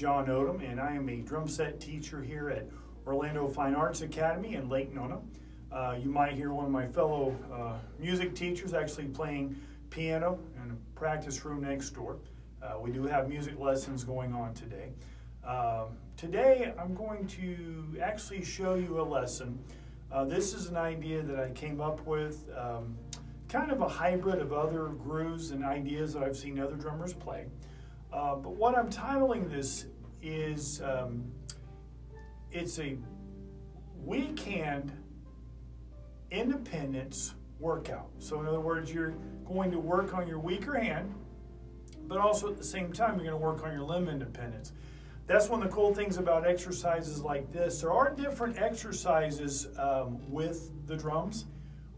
John Odom and I am a drum set teacher here at Orlando Fine Arts Academy in Lake Nona. Uh, you might hear one of my fellow uh, music teachers actually playing piano in a practice room next door. Uh, we do have music lessons going on today. Um, today I'm going to actually show you a lesson. Uh, this is an idea that I came up with, um, kind of a hybrid of other grooves and ideas that I've seen other drummers play. Uh, but what I'm titling this is um, it's a weekend independence workout. So in other words, you're going to work on your weaker hand, but also at the same time, you're going to work on your limb independence. That's one of the cool things about exercises like this. There are different exercises um, with the drums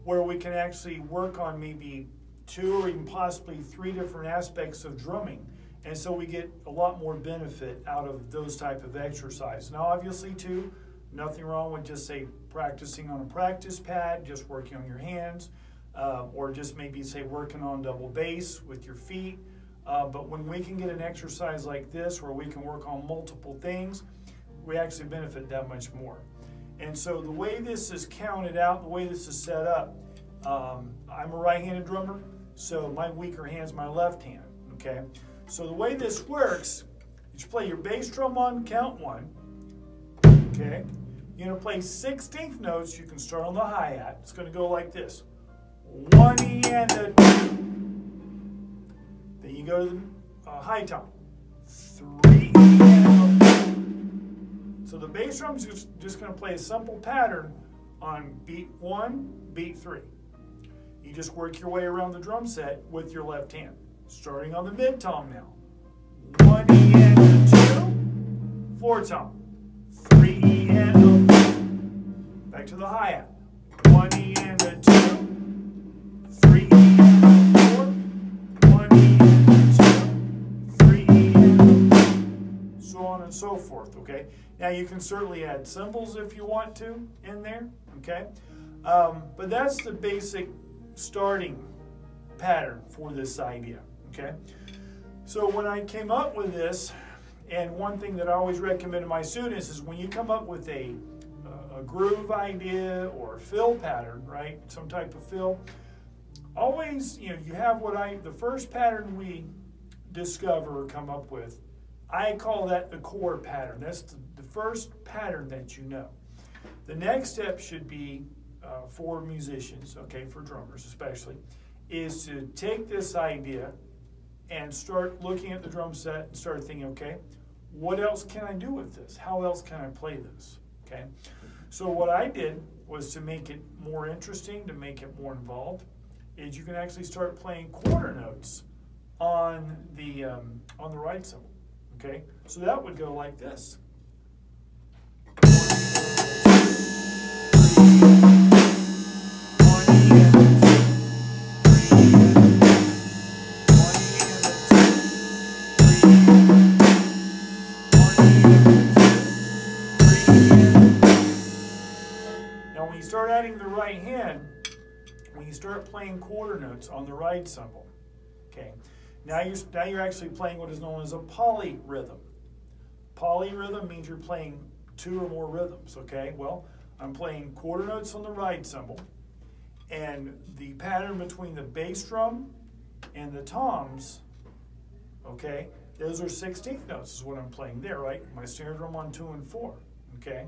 where we can actually work on maybe two or even possibly three different aspects of drumming. And so we get a lot more benefit out of those type of exercise. Now, obviously, too, nothing wrong with just say practicing on a practice pad, just working on your hands, uh, or just maybe say working on double bass with your feet. Uh, but when we can get an exercise like this where we can work on multiple things, we actually benefit that much more. And so the way this is counted out, the way this is set up, um, I'm a right-handed drummer, so my weaker hand's my left hand, okay? So the way this works, is you play your bass drum on count one, okay? You're gonna play 16th notes, you can start on the hi-hat. It's gonna go like this. One E and a two. Then you go to the uh, high tom. Three E and a So the bass drum's just, just gonna play a simple pattern on beat one, beat three. You just work your way around the drum set with your left hand. Starting on the mid tom now. One E and a two, four tom. Three E and a four. Back to the hi-hat. One E and a two, three E and a four, one E and a two, three E and a so on and so forth, okay? Now you can certainly add cymbals if you want to in there, okay? Um, but that's the basic starting pattern for this idea. Okay? So when I came up with this, and one thing that I always recommend to my students is when you come up with a, a groove idea or fill pattern, right? Some type of fill, always, you know, you have what I, the first pattern we discover or come up with, I call that the core pattern. That's the, the first pattern that you know. The next step should be uh, for musicians, okay, for drummers especially, is to take this idea and start looking at the drum set and start thinking, okay, what else can I do with this? How else can I play this? Okay. So what I did was to make it more interesting, to make it more involved, is you can actually start playing quarter notes on the um, on the ride cymbal. Okay. So that would go like this. Right hand, when you start playing quarter notes on the ride cymbal, okay, now you're, now you're actually playing what is known as a polyrhythm. Polyrhythm means you're playing two or more rhythms, okay? Well, I'm playing quarter notes on the ride cymbal, and the pattern between the bass drum and the toms, okay, those are 16th notes is what I'm playing there, right? My snare drum on two and four, okay?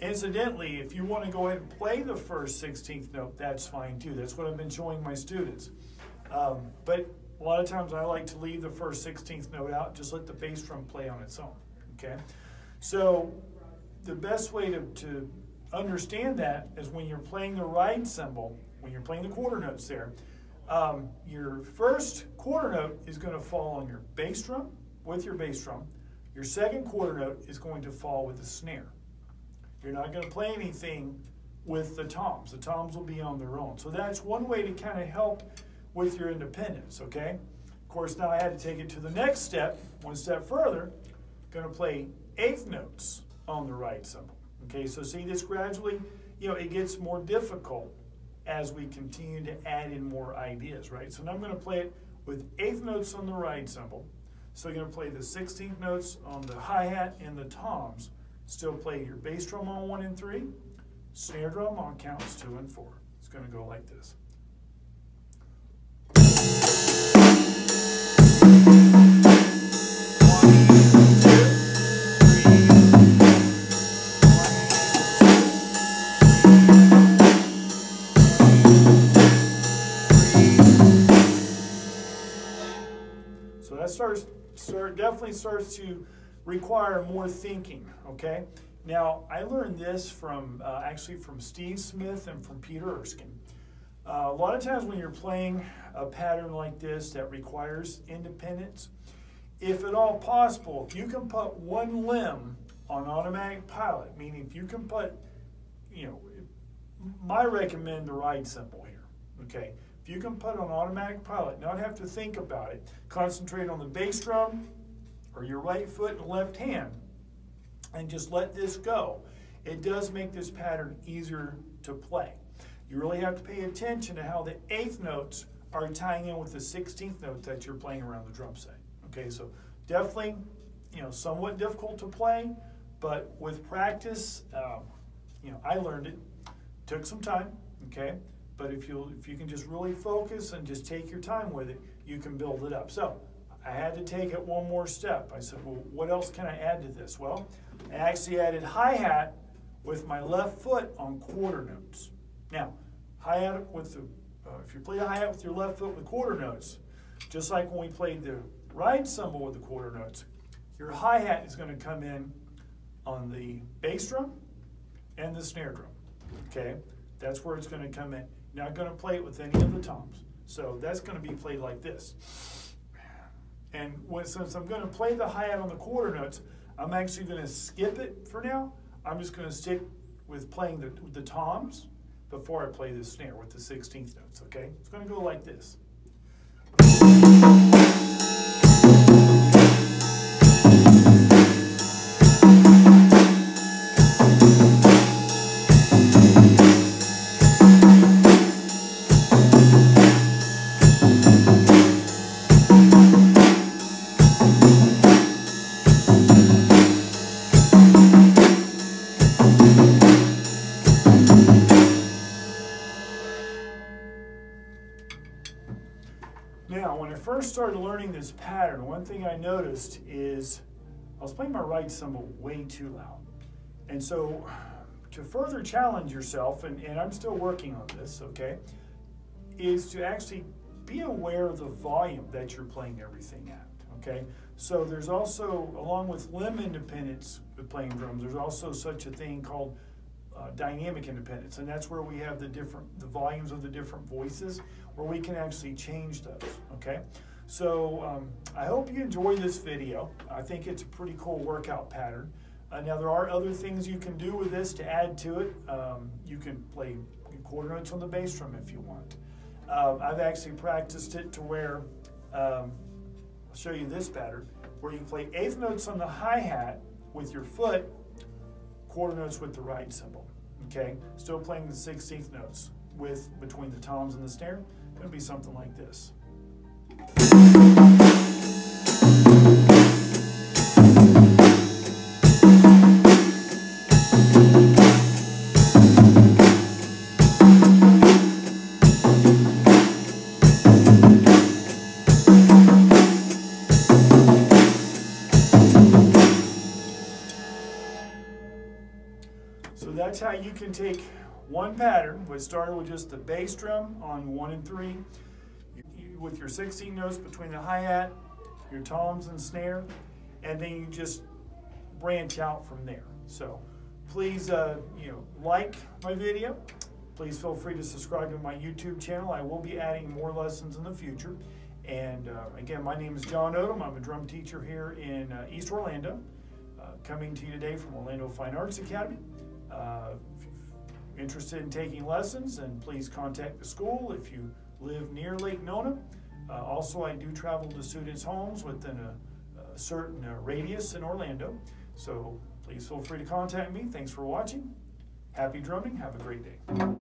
Incidentally, if you want to go ahead and play the first 16th note, that's fine too. That's what I've been showing my students. Um, but a lot of times I like to leave the first 16th note out, just let the bass drum play on its own, okay? So the best way to, to understand that is when you're playing the ride cymbal, when you're playing the quarter notes there, um, your first quarter note is going to fall on your bass drum with your bass drum. Your second quarter note is going to fall with the snare. You're not going to play anything with the toms. The toms will be on their own. So that's one way to kind of help with your independence, okay? Of course, now I had to take it to the next step, one step further. Going to play eighth notes on the ride cymbal. Okay, so see this gradually, you know, it gets more difficult as we continue to add in more ideas, right? So now I'm going to play it with eighth notes on the ride cymbal, So you're gonna play the 16th notes on the hi-hat and the toms. Still play your bass drum on one and three, snare drum on counts two and four. It's gonna go like this. So that starts, start, definitely starts to require more thinking, okay? Now, I learned this from, uh, actually from Steve Smith and from Peter Erskine. Uh, a lot of times when you're playing a pattern like this that requires independence, if at all possible, if you can put one limb on automatic pilot, meaning if you can put, you know, my recommend the ride cymbal here, okay? If you can put on automatic pilot, not have to think about it, concentrate on the bass drum or your right foot and left hand, and just let this go. It does make this pattern easier to play. You really have to pay attention to how the eighth notes are tying in with the 16th note that you're playing around the drum set. Okay, so definitely, you know, somewhat difficult to play, but with practice, um, you know, I learned it. Took some time, okay, but if you if you can just really focus and just take your time with it, you can build it up. So I had to take it one more step. I said, well, what else can I add to this? Well, I actually added hi-hat with my left foot on quarter notes. Now, hi-hat with the, uh, if you play the hi-hat with your left foot with quarter notes, just like when we played the ride cymbal with the quarter notes, your hi-hat is going to come in on the bass drum and the snare drum, okay? That's where it's going to come in. Not going to play it with any of the toms. So that's going to be played like this. And when, since I'm going to play the hi-hat on the quarter notes, I'm actually going to skip it for now. I'm just going to stick with playing the, the toms before I play the snare with the 16th notes, okay? It's going to go like this. Now, when I first started learning this pattern, one thing I noticed is I was playing my ride cymbal way too loud. And so to further challenge yourself, and, and I'm still working on this, okay, is to actually be aware of the volume that you're playing everything at, okay? So there's also, along with limb independence with playing drums, there's also such a thing called uh, dynamic independence, and that's where we have the different, the volumes of the different voices, where we can actually change those, okay? So um, I hope you enjoy this video. I think it's a pretty cool workout pattern. Uh, now there are other things you can do with this to add to it. Um, you can play quarter notes on the bass drum if you want. Um, I've actually practiced it to where, um, I'll show you this pattern, where you play eighth notes on the hi-hat with your foot, quarter notes with the ride cymbal, okay? Still playing the 16th notes with between the toms and the snare. Gonna be something like this. So that's how you can take one pattern, which started with just the bass drum on one and three, you, with your 16 notes between the hi-hat, your toms and snare, and then you just branch out from there. So please, uh, you know, like my video. Please feel free to subscribe to my YouTube channel. I will be adding more lessons in the future. And uh, again, my name is John Odom. I'm a drum teacher here in uh, East Orlando, uh, coming to you today from Orlando Fine Arts Academy. Interested in taking lessons, and please contact the school if you live near Lake Nona. Uh, also, I do travel to students' homes within a, a certain uh, radius in Orlando. So please feel free to contact me. Thanks for watching. Happy drumming. Have a great day.